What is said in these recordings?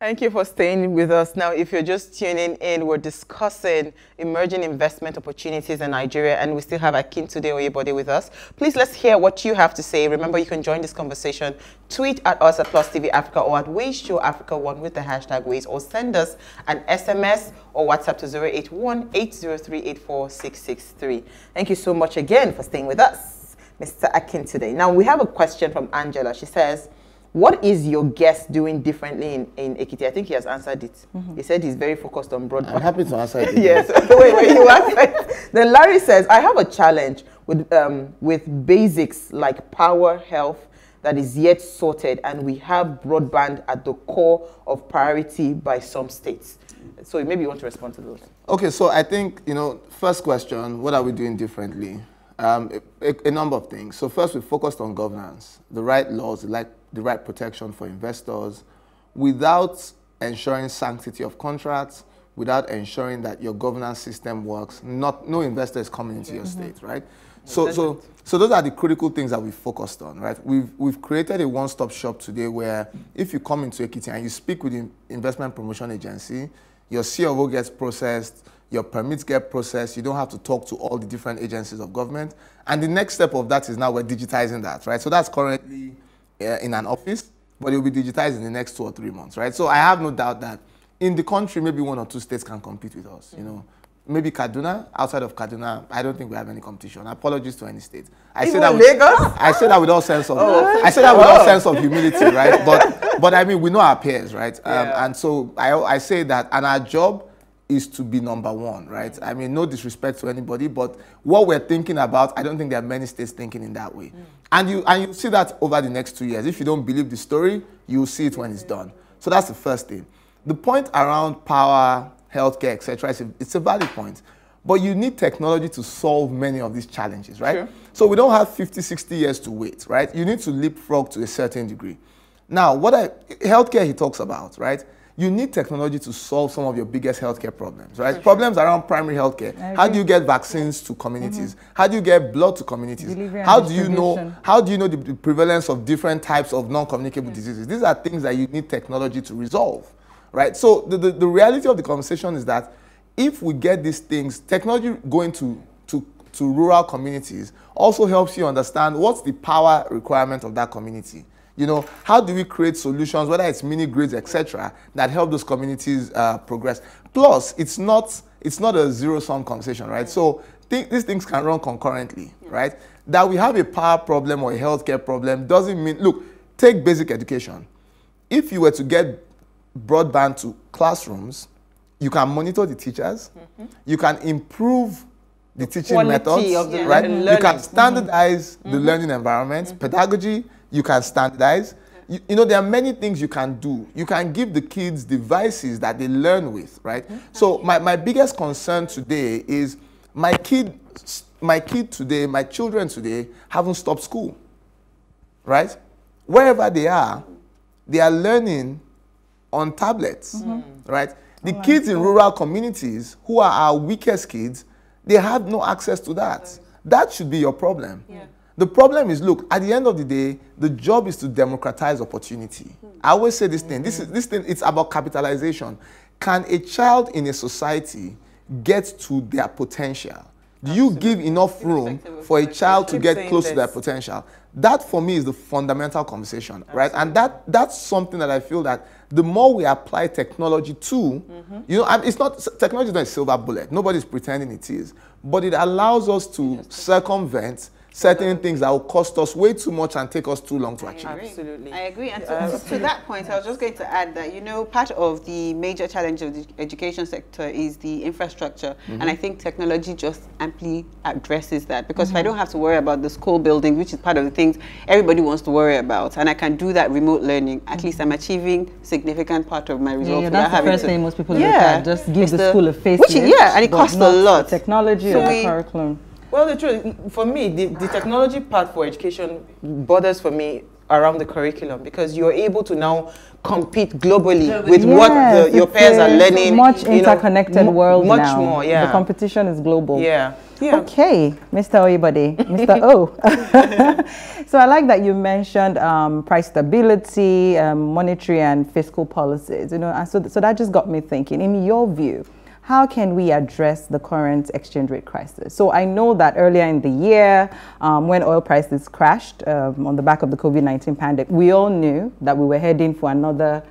Thank you for staying with us. Now, if you're just tuning in, we're discussing emerging investment opportunities in Nigeria, and we still have Akintunde Oyebode with us. Please let's hear what you have to say. Remember, you can join this conversation. Tweet at us at Plus TV Africa or at Show Africa One with the hashtag Ways, or send us an SMS or WhatsApp to 081 803 Thank you so much again for staying with us, Mr. Akintunde. Now, we have a question from Angela. She says, what is your guest doing differently in, in Ekiti? I think he has answered it. Mm -hmm. He said he's very focused on broadband. I'm happy to answer it. yes, wait, wait, you answered. Then Larry says, I have a challenge with, um, with basics like power, health, that is yet sorted, and we have broadband at the core of priority by some states. So maybe you want to respond to those. Okay, so I think, you know, first question, what are we doing differently? Um, a, a, number of things. So first, we focused on governance, the right laws, the right, the right protection for investors, without ensuring sanctity of contracts, without ensuring that your governance system works. Not no investor is coming into your mm -hmm. state, right? So, so, so those are the critical things that we focused on, right? We've, we've created a one-stop shop today where if you come into Ekiti and you speak with the investment promotion agency, your COO gets processed, your permits get processed, you don't have to talk to all the different agencies of government. And the next step of that is now we're digitizing that, right? So that's currently uh, in an office, but it will be digitized in the next two or three months, right? So I have no doubt that in the country, maybe one or two states can compete with us, you know. Maybe Kaduna, outside of Kaduna, I don't think we have any competition. Apologies to any state. I Even say that with, Lagos? I say that with all sense of oh. I say that with all sense of humility, right? But but I mean we know our peers, right? Um, and so I I say that and our job is to be number one, right? I mean, no disrespect to anybody, but what we're thinking about, I don't think there are many states thinking in that way. Mm. And you and you see that over the next two years. If you don't believe the story, you'll see it when it's done. So that's the first thing. The point around power, healthcare, etc., it's, it's a valid point. But you need technology to solve many of these challenges, right? Sure. So we don't have 50, 60 years to wait, right? You need to leapfrog to a certain degree. Now, what I, healthcare he talks about, right? You need technology to solve some of your biggest healthcare problems, right? Sure. Problems around primary healthcare. How do you get vaccines to communities? Mm -hmm. How do you get blood to communities? how do you know how do you know the, the prevalence of different types of non-communicable diseases? These are things that you need technology to resolve, right? So the, the, the reality of the conversation is that if we get these things, technology going to, to, to rural communities also helps you understand what's the power requirement of that community. You know, how do we create solutions, whether it's mini grids, etc., that help those communities uh, progress? Plus, it's not it's not a zero-sum conversation, right? So th these things can run concurrently, right? That we have a power problem or a healthcare problem doesn't mean. Look, take basic education. If you were to get broadband to classrooms, you can monitor the teachers, mm -hmm. you can improve the teaching methods, right? You can standardize mm -hmm. the learning environment, mm -hmm. pedagogy, you can standardize. You, you, know, there are many things you can do. You can give the kids devices that they learn with, right? Mm -hmm. So my, my biggest concern today is my kid, my kid today, my children today haven't stopped school, right? Wherever they are, they are learning on tablets, mm -hmm. right? The oh, kids in rural communities who are our weakest kids, they have no access to that. That should be your problem. Yeah. The problem is, look, at the end of the day, the job is to democratize opportunity. I always say this thing. This is this thing. It's about capitalization. Can a child in a society get to their potential? Do you give enough room for a child to get close to their potential? That for me is the fundamental conversation, right? And that that's something that I feel that the more we apply technology to, mm -hmm. you know, it's not technology is not a silver bullet. Nobody's pretending it is, but it allows us to circumvent certain things that will cost us way too much and take us too long to achieve. Absolutely. I agree. And to, to, that point, I was just going to add that, you know, part of the major challenge of the education sector is the infrastructure. Mm -hmm. And I think technology just amply addresses that. Because mm -hmm. if I mm-hmm. don't have to worry about the school building, which is part of the things everybody wants to worry about, and I can do that remote learning, at mm -hmm. least I'm achieving significant part of my results. Yeah, yeah that's the first thing most people yeah, look at. Just give the, the, school a face. Which, yeah, and it costs a lot. technology so or the curriculum. Well, the truth, for me, the, the technology part for education borders for me around the curriculum because you're able to now compete globally with yes, what the, your peers are learning. Much interconnected know, world much now. more, yeah. The competition is global. Yeah. yeah. Okay, Mr. Oyebode, Mr. O. so I like that you mentioned um, price stability, um, monetary and fiscal policies. You know, and so so that just got me thinking. In your view, how can we address the current exchange rate crisis? So I know that earlier in the year, um, when oil prices crashed um, on the back of the COVID-19 pandemic, we all knew that we were heading for another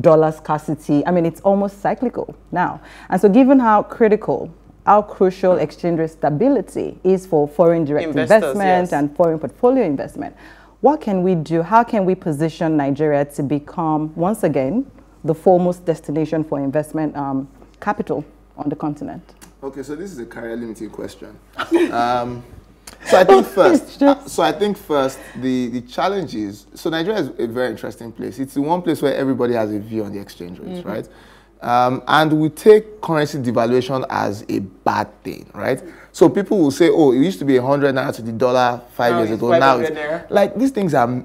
dollar scarcity. I mean, it's almost cyclical now. And so given how critical how crucial exchange rate stability is for foreign direct Investors, investment yes. and foreign portfolio investment. What can we do? How can we position Nigeria to become, once again, the foremost destination for investment um, capital on the continent? Okay, so this is a career limiting question. Um, so I think first, uh, so I think first the the challenge is so Nigeria is a very interesting place. It's the one place where everybody has a view on the exchange rates, mm -hmm. right? Um, and we take currency devaluation as a bad thing, right? So people will say, "Oh, it used to be 100 naira to the dollar five now years ago. Now it's like these things are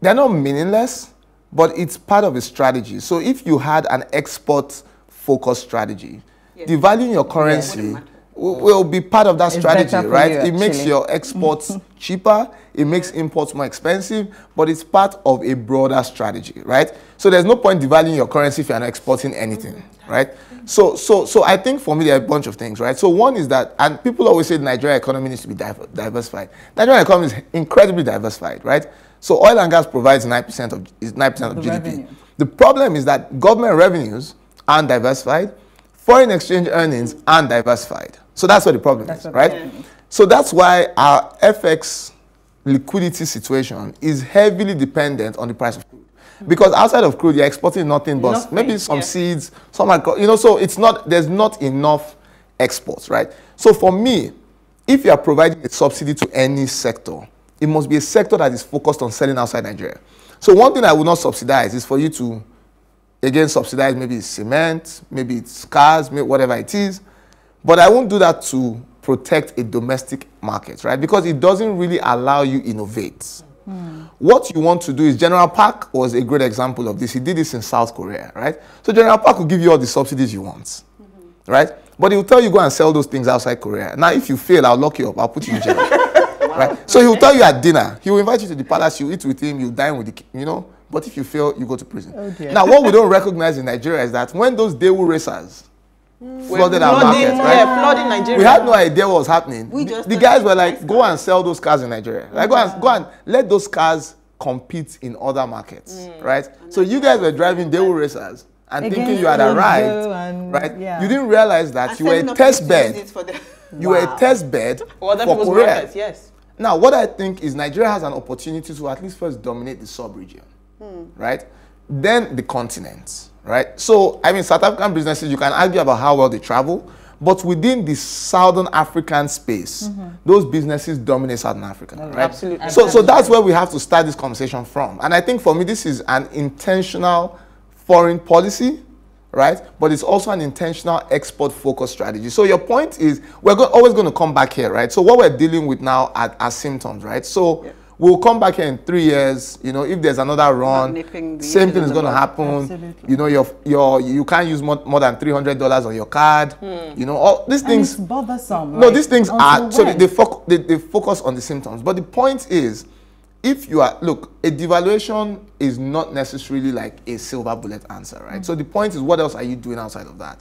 they're not meaningless, but it's part of a strategy. So if you had an export focused strategy, devaluing your currency will be part of that strategy, right? You, it makes your exports cheaper, it makes imports more expensive, but it's part of a broader strategy, right? So there's no point devaluing your currency if you're not exporting anything, mm-hmm. right? So, so, so I think for me there are a bunch of things, right? So one is that, and people always say the Nigeria economy needs to be diversified. Nigerian economy is incredibly diversified, right? So oil and gas provides 9% of, is 9% of the GDP. Revenue. The problem is that government revenues aren't diversified, foreign exchange earnings aren't diversified. So that's what the problem that's is, right? So that's why our FX liquidity situation is heavily dependent on the price of crude. Mm-hmm. Because outside of crude, you're exporting nothing but nothing, maybe some yeah. seeds, some, you know, so it's not, there's not enough exports, right? So for me, if you are providing a subsidy to any sector, it must be a sector that is focused on selling outside Nigeria. So one thing I would not subsidize is for you to again subsidize maybe it's cement, maybe it's cars, maybe whatever it is. But I won't do that to protect a domestic market, right? Because it doesn't really allow you innovate. Mm. What you want to do is General Park was a great example of this. He did this in South Korea, right? So General Park will give you all the subsidies you want, mm -hmm. right? But he'll tell you go and sell those things outside Korea. Now, if you fail, I'll lock you up. I'll put you in jail. wow. Right? So he'll tell you at dinner. He will invite you to the palace. You eat with him. You dine with the, you know. But if you fail, you go to prison. Oh now, what we don't recognize in Nigeria is that when those Daewoo racers mm. flooded our market, right? Flooding Nigeria. We had no idea what was happening. We just the, the guys were like, go and sell those cars in Nigeria. Like, yeah. go and go and let those cars compete in other markets, mm. right? So you guys were driving Daewoo racers and Again, thinking you had arrived, and, right? Yeah. You didn't realize that and you were a test bed. You were a test bed for Korea. Markets, yes. Now, what I think is Nigeria has an opportunity to at least first dominate the sub-region right? Then the continent, right? So, I mean, South African businesses, you can argue about how well they travel, but within the Southern African space, mm -hmm. those businesses dominate Southern Africa, right? Absolutely. So, so that's where we have to start this conversation from. And I think for me, this is an intentional foreign policy, right? But it's also an intentional export focused strategy. So your point is, we're go always going to come back here, right? So what we're dealing with now are, are symptoms, right? So yeah we'll come back here in three years. You know, if there's another run, same thing is going to happen. Absolutely. You know, your your you can't use more, more than three hundred dollars on your card. Hmm. You know, all these things. And it's bothersome. No, these things are so they, they, foc they, they focus on the symptoms. But the point is, if you are look, a devaluation is not necessarily like a silver bullet answer, right? Mm. So the point is, what else are you doing outside of that?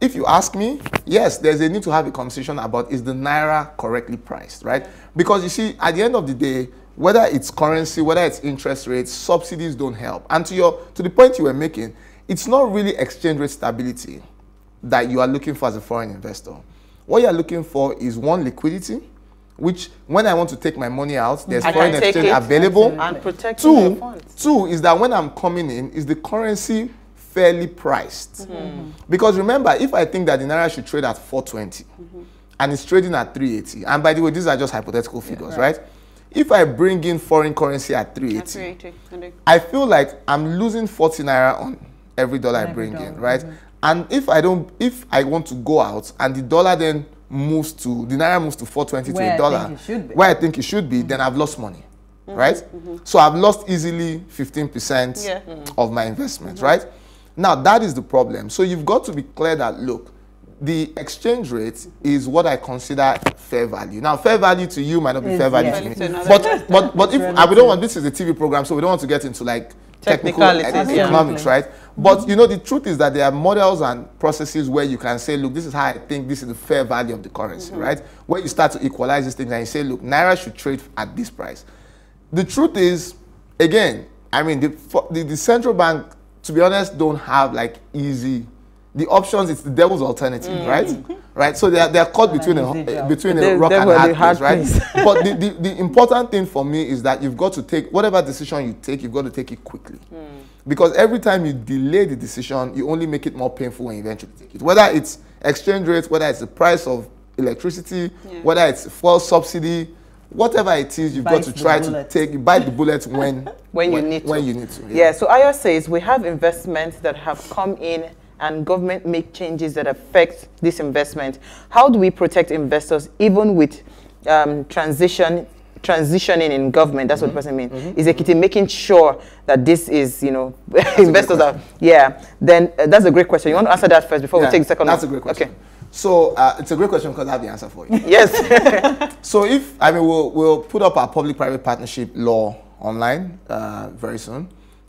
If you ask me, yes, there's a need to have a conversation about is the naira correctly priced, right? Because you see, at the end of the day, whether it's currency, whether it's interest rates, subsidies don't help. And to your to the point you were making, it's not really exchange rate stability that you are looking for as a foreign investor. What you're looking for is one liquidity, which when I want to take my money out, there's I foreign exchange available. And protect two, two is that when I'm coming in, is the currency fairly priced? Mm -hmm. Because remember, if I think that the naira should trade at 420 mm -hmm. and it's trading at 380, and by the way, these are just hypothetical figures, yeah, right. right? If I bring in foreign currency at 380, I feel like I'm losing 40 naira on every dollar every I bring dollar. in, right? Mm -hmm. And if I don't, if I want to go out and the dollar then moves to, the naira moves to 420 where to a dollar, where I think it should be, mm -hmm. then I've lost money. Mm right? So I've lost easily 15% Yeah. of my investment, right? Now that is the problem. So you've got to be clear that look, the exchange rate is what I consider fair value. Now, fair value to you might not be Is- fair value yeah. to me, To but but but if and we don't want this is a TV program, so we don't want to get into like technical Technicalities, uh, yeah. economics, right? But you know, the truth is that there are models and processes where you can say, look, this is how I think this is the fair value of the currency, right? Where you start to equalize these things and you say, look, naira should trade at this price. The truth is, again, I mean, the, the, the central bank, to be honest, don't have like easy. The options, it's the devil's alternative, mm. right? Right. So they are, they are caught between a, easy between The a rock and a hard the hard place, right? but the, the, the important thing for me is that you've got to take whatever decision you take, you've got to take it quickly. Hmm. Because every time you delay the decision, you only make it more painful when you eventually take it. Whether it's exchange rate, whether it's the price of electricity, Yeah. whether it's fuel subsidy, whatever it is, you've got to try to take, bite the bullet when, When you need to. You need to. Yeah, so Aya says we have investments that have come in and government make changes that affect this investment. How do we protect investors even with um, transition transitioning in government? That's Mm-hmm. what the person means. Is Ekiti making sure that this is, you know, investors are, yeah. Then uh, that's a great question. You want to answer that first before Yeah, we take the second That's one? a great question. Okay. So uh, it's a great question because I have the answer for you. Yes. So if I mean we'll we'll put up our public-private partnership law online uh, very soon,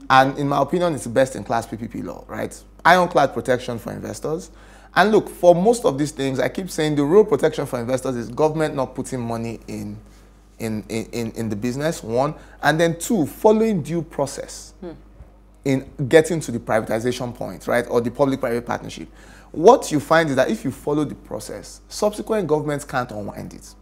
and in my opinion, it's the best-in-class PPP law, right? Ironclad protection for investors. And look, for most of these things, I keep saying the real protection for investors is government not putting money in, in, in, in, the business. One, and then two, following due process hmm. in getting to the privatization point, right, or the public-private partnership. What you find is that if you follow the process, subsequent governments can't unwind it.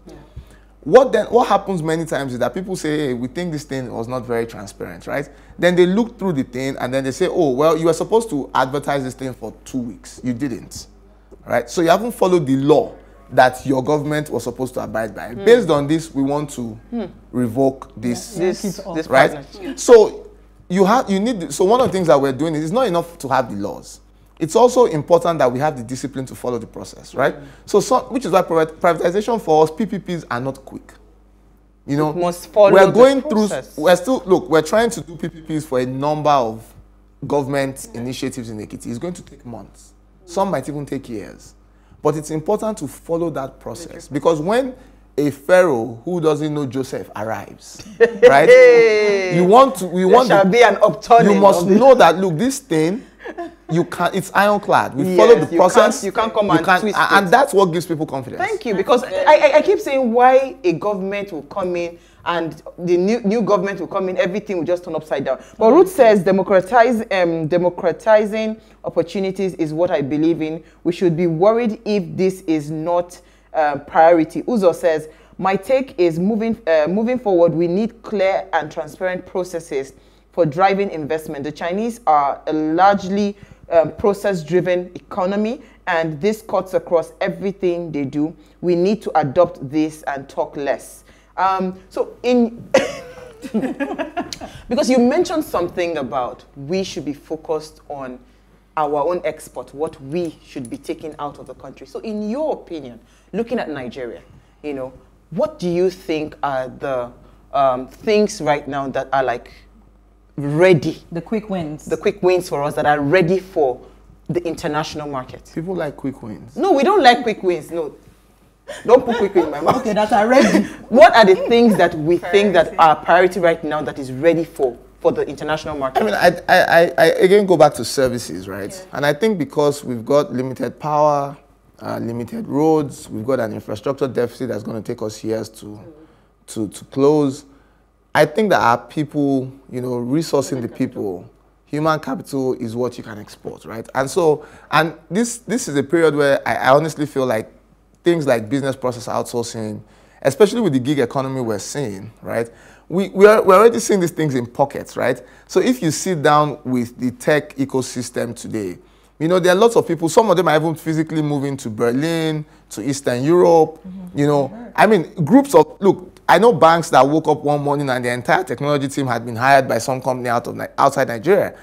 What then? What happens many times is that people say, "Hey, we think this thing was not very transparent, right?" Then they look through the thing and then they say, "Oh, well, you were supposed to advertise this thing for two weeks. You didn't, right? So you haven't followed the law that your government was supposed to abide by. Hmm. Based on this, we want to hmm. revoke this this, this right? partnership. So you have you need so one of the things that we're doing is it's not enough to have the laws. It's also important that we have the discipline to follow the process, right? Mm. So, so which is why privatization for us PPPs are not quick. You know, we're going through. We're still look. We're trying to do PPPs for a number of government initiatives in Ekiti. It's going to take months. Some might even take years. But it's important to follow that process because when a pharaoh who doesn't know Joseph arrives, right? You want to. We There want. shall the- be an upturning. you must know that look this thing you can it's ironclad we Yes, follow the you process can't- you can't come and twist a- and it. that's what gives people confidence Thank you, because I, I, I keep saying why a government will come in and the new, new government will come in, everything will just turn upside down. But Ruth says democratize, um, democratizing opportunities is what I believe in. We should be worried if this is not uh, priority. Uzo says, my take is moving, uh, moving forward, we need clear and transparent processes for driving investment. The Chinese are a largely um, process-driven economy, and this cuts across everything they do. We need to adopt this and talk less. Um, so, in because you mentioned something about we should be focused on our own export, what we should be taking out of the country. So, in your opinion, looking at Nigeria, you know, what do you think are the um, things right now that are like ready The quick wins. the quick wins for us that are ready for the international market. people like quick wins No, we don't like quick wins. No. Don't put quick win in my mouth. okay, that are ready. What are the things that we think that are priority right now that is ready for for the international market? I mean, I, I, I, I again go back to services, right? And I think because we've got limited power, uh, limited roads, we've got an infrastructure deficit that's going to take us years to, to, to close. I think that our people, you know, resourcing the people, human capital is what you can export, right? And so, and this, this is a period where I, I honestly feel like things like business process outsourcing, especially with the gig economy we're seeing, right? We, we are, we're already seeing these things in pockets, right? So if you sit down with the tech ecosystem today, you know, there are lots of people, some of them are even physically moving to Berlin, to Eastern Europe, you know. I mean, groups of, look, I know banks that woke up one morning and the entire technology team had been hired by some company out of outside Nigeria.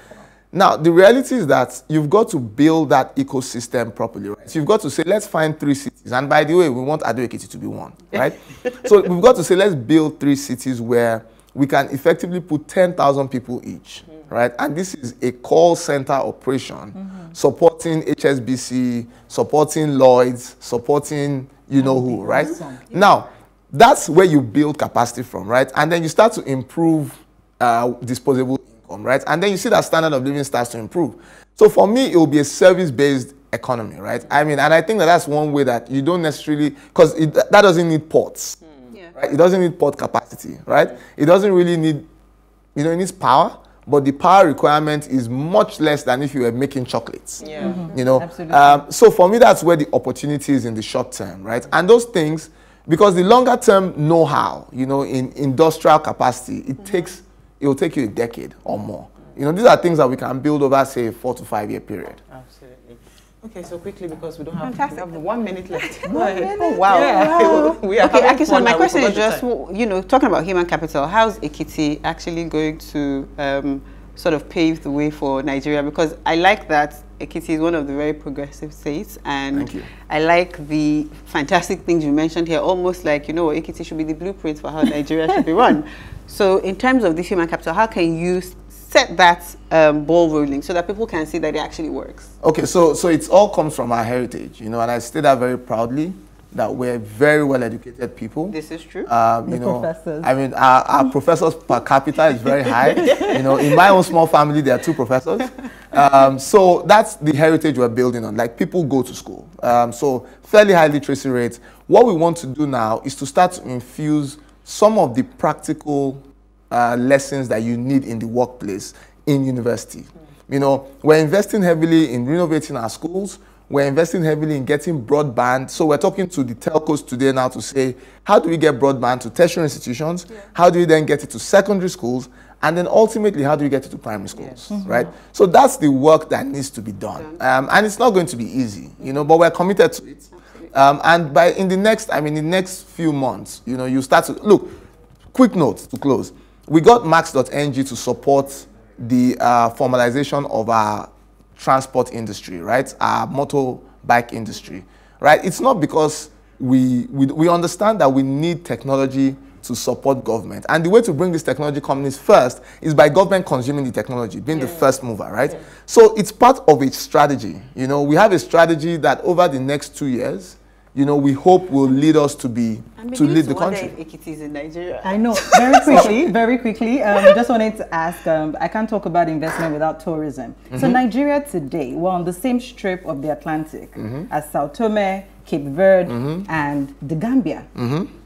Now, the reality is that you've got to build that ecosystem properly, right? So you've got to say, let's find three cities. And by the way, we want Ado-Ekiti to be one, right? so we've got to say, let's build three cities where we can effectively put 10,000 people each, mm-hmm. right? And this is a call center operation mm-hmm. supporting HSBC, supporting Lloyds, supporting you know who, right? Now, that's where you build capacity from, right? And then you start to improve uh, disposable income, right? And then you see that standard of living starts to improve. So for me, it will be a service-based economy, right? I mean, and I think that that's one way that you don't necessarily, because that doesn't need ports, mm. yeah. right? It doesn't need port capacity, right? It doesn't really need, you know, it needs power, but the power requirement is much less than if you were making chocolates. Yeah. Mm-hmm. You know, um, so for me, that's where the opportunity is in the short term, right? And those things, because the longer term know-how, you know, in industrial capacity, it mm-hmm. takes, it will take you a decade or more. You know, these are things that we can build over, say, a four to five year period. Absolutely. Okay, so quickly because we don't have, we have one minute left. Go ahead. Oh wow! Yeah. we are okay, Akison, my question is just, you know, talking about human capital. How's Ekiti actually going to um, sort of pave the way for Nigeria? Because I like that Ekiti is one of the very progressive states, and I like the fantastic things you mentioned here. Almost like you know, Ekiti should be the blueprint for how Nigeria should be run. So, in terms of this human capital, how can you set that um, ball rolling so that people can see that it actually works? Okay, so so it all comes from our heritage, you know, and I say that very proudly that we're very well educated people. This is true. Um, you know, professors. I mean, our, our professors per capita is very high. you know, in my own small family, there are two professors. Um, so that's the heritage we're building on. Like people go to school. Um, so fairly high literacy rates. What we want to do now is to start to infuse some of the practical uh, lessons that you need in the workplace in university. You know, we're investing heavily in renovating our schools. We're investing heavily in getting broadband. So we're talking to the telcos today now to say, how do we get broadband to tertiary institutions? Yeah. How do we then get it to secondary schools? And then ultimately, how do we get it to primary schools, yes. right? Mm-hmm. So that's the work that needs to be done. Um, and it's not going to be easy, you know, but we're committed to it. Um, and by in the next, I mean, in the next few months, you know, you start to look. Quick note to close we got max.ng to support the uh, formalization of our transport industry, right? Our motorbike industry, right? It's not because we, we, we understand that we need technology to support government. And the way to bring these technology companies first is by government consuming the technology, being yeah. the first mover, right? Yeah. So it's part of its strategy. You know, we have a strategy that over the next two years, you know, we hope will lead us to be to lead the country. If in Nigeria. I know. Very quickly, very quickly. Um, just wanted to ask. Um, I can't talk about investment without tourism. Mm -hmm. So mm-hmm. Nigeria today, we're on the same strip of the Atlantic mm -hmm. as Sao Tome, Cape Verde, mm -hmm. and the Gambia.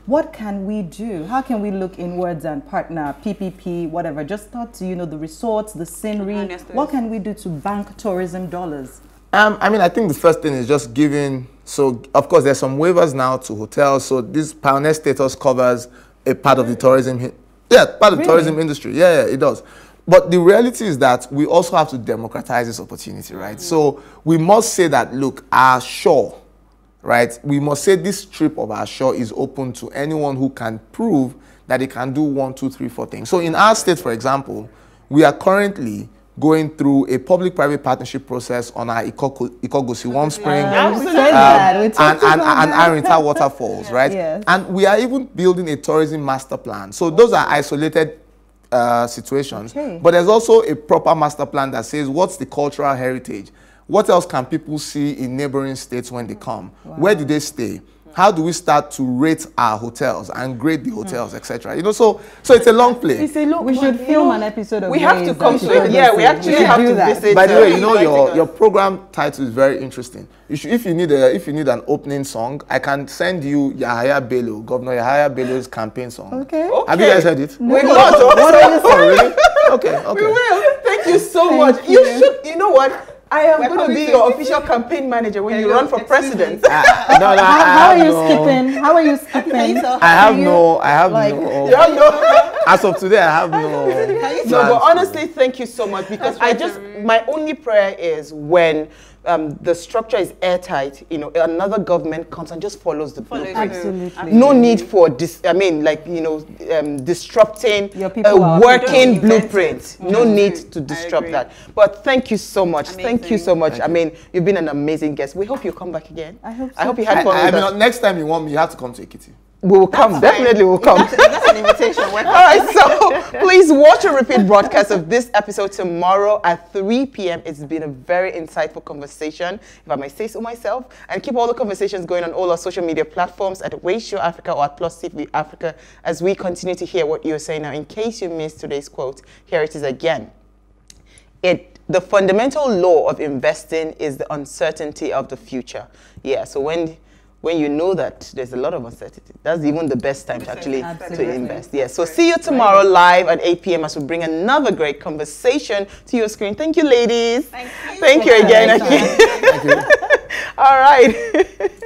What can we do? How can we look inwards and partner PPP, whatever? Just start to you know the resorts, the scenery. What can we do to bank tourism dollars? Um, I mean, I think the first thing is just giving so, of course, there's some waivers now to hotels. So this pioneer status covers a part of the tourism. Yeah, part of the tourism industry. Yeah, yeah, it does. But the reality is that we also have to democratize this opportunity, right? Mm -hmm. So we must say that, look, our shore, right? We must say this strip of our shore is open to anyone who can prove that they can do one, two, three, four things. So in our state, for example, we are currently going through a public-private partnership process on our Ikogosi Warm Spring um, and, and, and Arinta waterfalls, right? Yes. And we are even building a tourism master plan. So those are isolated uh, situations. Okay. But there's also a proper master plan that says what's the cultural heritage? What else can people see in neighboring states when they come? Wow. Where do they stay? how do we start to rate our hotels and grade the hotels, etc. You know, so so it's a long play. It's a look, we should film an episode of We have to come to it. Yeah, we actually we have to that. visit. By the way, you know your your program title is very interesting. You should, if you need a if you need an opening song, I can send you Yahaya Bello, Governor Yahaya Bello's campaign song. Okay. okay. Have you guys heard it? We will. What are you saying? Really? Okay. Okay. We will. Thank you so Thank much. You. you should. You know what? I am going to be your official campaign manager when you run for president. Uh, no, no, how, how are you no. skipping? How are you skipping? I have no, I have like, no. You have no. As of today, I have no. no, but honestly, thank you so much because I just my only prayer is when um, the structure is airtight, you know, another government comes and just follows the blueprint. Absolutely. No need for this, I mean, like, you know, um, disrupting a working blueprint. No need to disrupt that. But thank you so much. Amazing. Thank you so much. Thank I mean, you've been an amazing guest. We hope you come back again. I hope so. I hope you had fun I, I mean, next time you want me, you have to come to Ekiti. We will come. Definitely, we'll come. That's, that's an invitation. All right, so please watch a repeat broadcast of this episode tomorrow at 3 p.m. It's been a very insightful conversation, if I may say so myself. And keep all the conversations going on all our social media platforms at Show Africa or at Plus TV Africa as we continue to hear what you're saying. Now, in case you missed today's quote, here it is again. It the fundamental law of investing is the uncertainty of the future. Yeah, so when when you know that there's a lot of uncertainty. That's even the best time to actually Absolutely. to invest. Yes. So see you tomorrow live at 8 p.m. as we bring another great conversation to your screen. Thank you, ladies. Thank you. Thank you again. Thank you. All right.